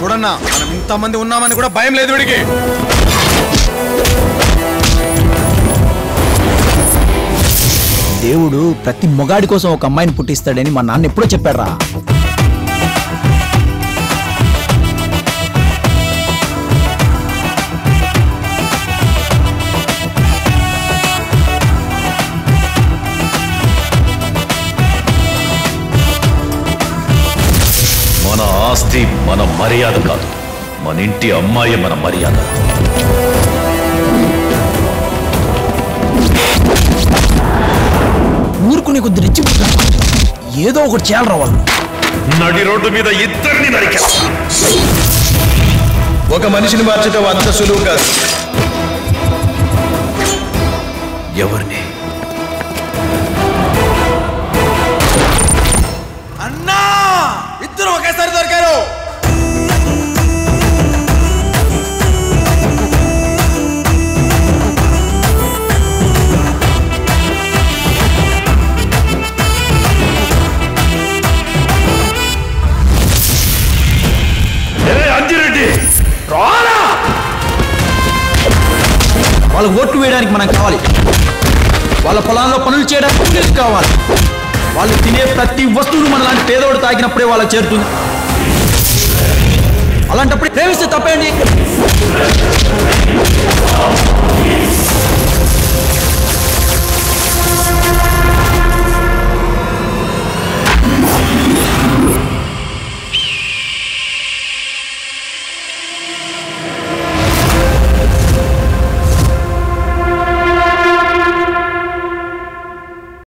చూడన్నా మనం ఇంతమంది ఉన్నామని కూడా భయం లేదు వీడికి. దేవుడు ప్రతి మొగాడి కోసం ఒక అమ్మాయిని పుట్టిస్తాడని మా నాన్న ఎప్పుడో చెప్పాడ్రా. ఆస్తి మన మర్యాద కాదు. మన ఇంటి అమ్మాయి మన మర్యాద. ఊరుకునే కొద్ది రెచ్చి ఏదో ఒకటి చేయాలరా వాళ్ళు. నడి రోడ్డు మీద ఇద్దరిని నరికేస్తా ఒక మనిషిని మార్చడం అంత సులువు కాదు. ఎవరిని? వాళ్ళకి ఓట్లు వేయడానికి మనం కావాలి. వాళ్ళ పొలాల్లో పనులు చేయడానికి కావాలి. వాళ్ళు తినే ప్రతి వస్తువును మన లాంటి పేదోడు తాగినప్పుడే వాళ్ళకి చేరుతుంది. అలాంటప్పుడు ప్రేమిస్తే తప్పేంటి?